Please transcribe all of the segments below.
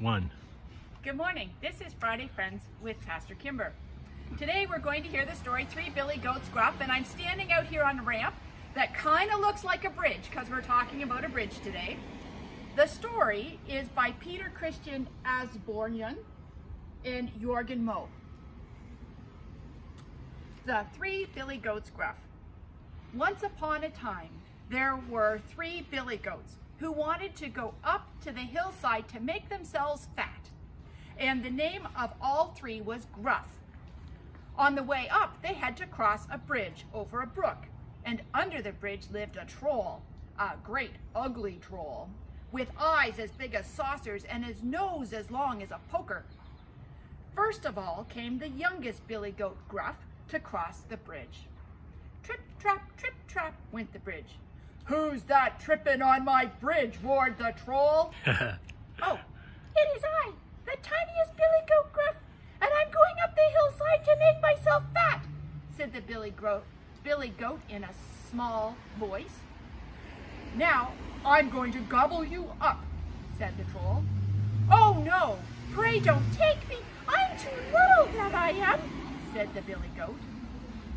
One. Good morning. This is Friday Friends with Pastor Kimber. Today we're going to hear the story Three Billy Goats Gruff, and I'm standing out here on a ramp that kind of looks like a bridge because we're talking about a bridge today. The story is by Peter Christian Asbjørnsen and Jorgen Moe. The Three Billy Goats Gruff. Once upon a time, there were three billy goats who wanted to go up to the hillside to make themselves fat. And the name of all three was Gruff. On the way up, they had to cross a bridge over a brook. And under the bridge lived a troll, a great ugly troll, with eyes as big as saucers and his nose as long as a poker. First of all came the youngest billy goat Gruff to cross the bridge. Trip, trap, trip, trap went the bridge. Who's that tripping on my bridge? roared the troll. oh, it is I, the tiniest billy goat Gruff, and I'm going up the hillside to make myself fat, said the billy, gro billy goat in a small voice. Now, I'm going to gobble you up, said the troll. Oh no, pray don't take me. I'm too little that I am, said the billy goat.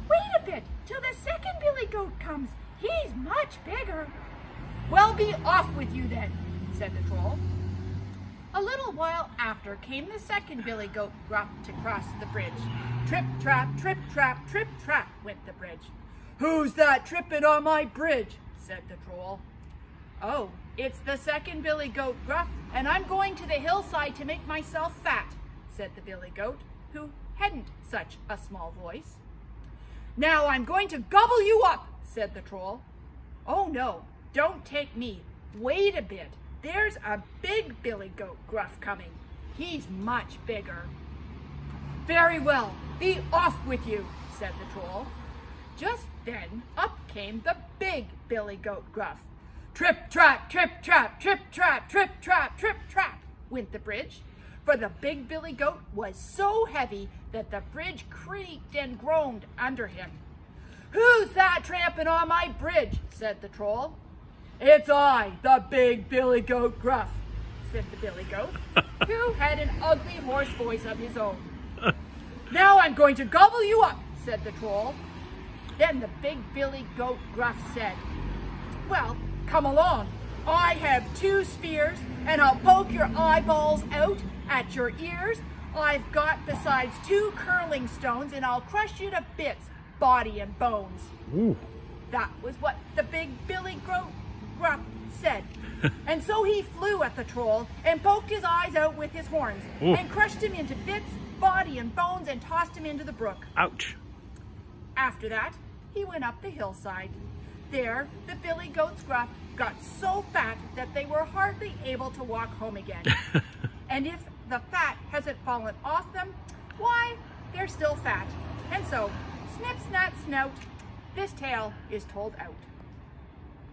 Wait a bit till the second billy goat comes. He's much bigger. Well, be off with you then, said the troll. A little while after came the second billy goat gruff to cross the bridge. Trip, trap, trip, trap, trip, trap went the bridge. Who's that tripping on my bridge? said the troll. Oh, it's the second billy goat gruff, and I'm going to the hillside to make myself fat, said the billy goat, who hadn't such a small voice. Now I'm going to gobble you up, said the troll. Oh no, don't take me. Wait a bit. There's a big billy goat gruff coming. He's much bigger. Very well, be off with you, said the troll. Just then, up came the big billy goat gruff. Trip, trap, trip, trap, trip, trap, trip, trap, trip, trap, went the bridge. For the big billy goat was so heavy that the bridge creaked and groaned under him. Who's that tramping on my bridge? said the troll. It's I, the big billy goat gruff, said the billy goat, who had an ugly hoarse voice of his own. Now I'm going to gobble you up, said the troll. Then the big billy goat gruff said, Well, come along. I have two spears, and I'll poke your eyeballs out at your ears. I've got besides two curling stones, and I'll crush you to bits body and bones. Ooh. That was what the big Billy Gro Gruff said. and so he flew at the troll and poked his eyes out with his horns Ooh. and crushed him into bits, body and bones and tossed him into the brook. Ouch. After that, he went up the hillside. There, the Billy Goat's Gruff got so fat that they were hardly able to walk home again. and if the fat hasn't fallen off them, why, they're still fat. And so Snip, snap, snout. This tale is told out.